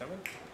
Seven?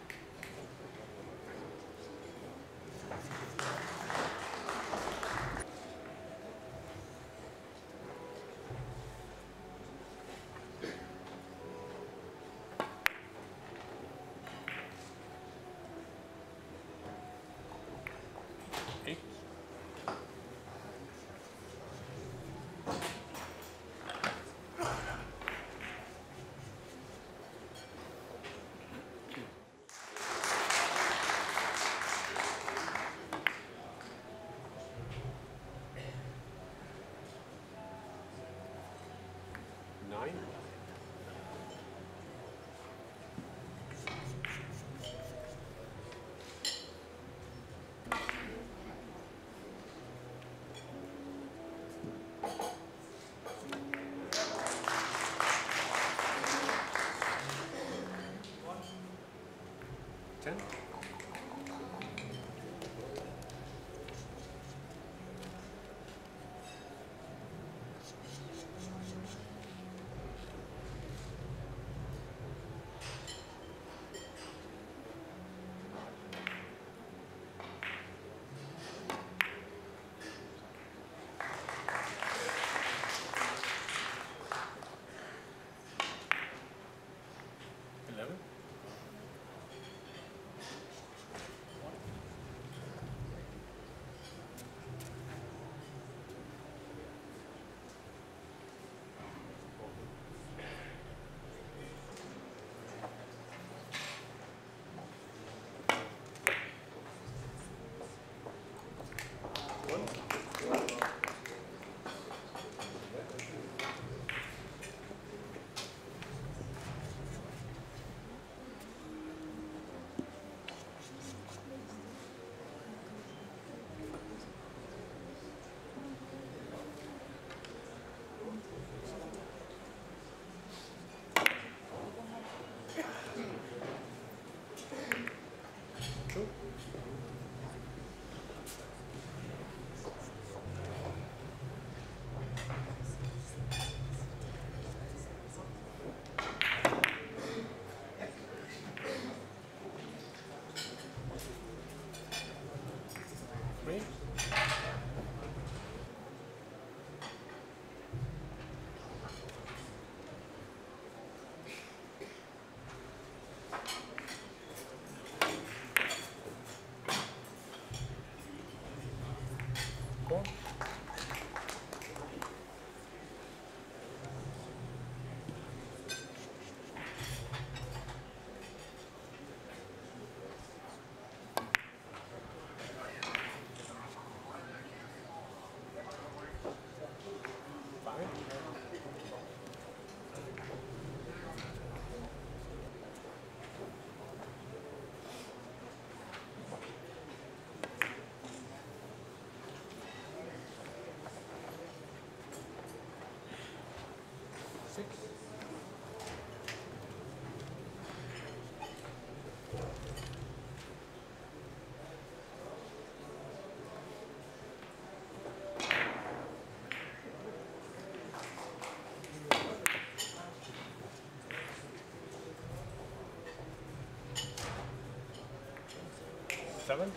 Seven?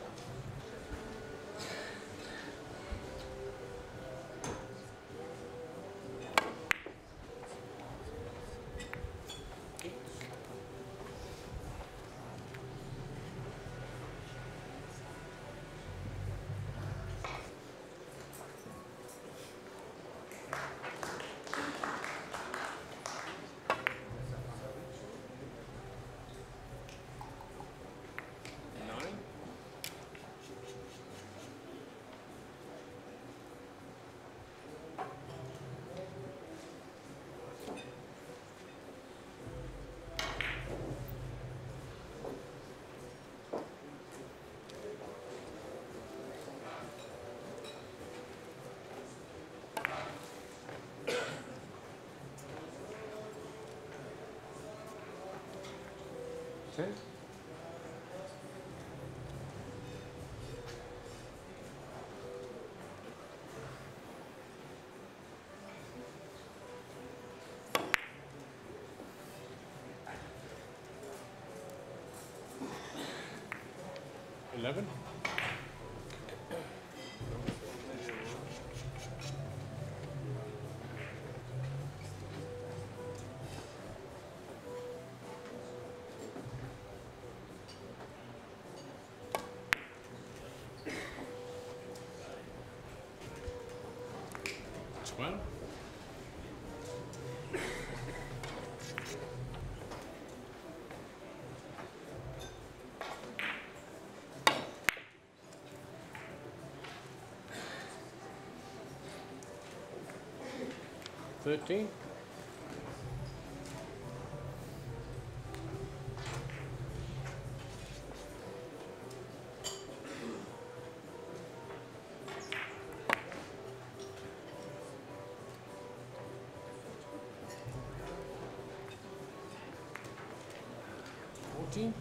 Ten. Eleven. Twelve. Thirteen. 金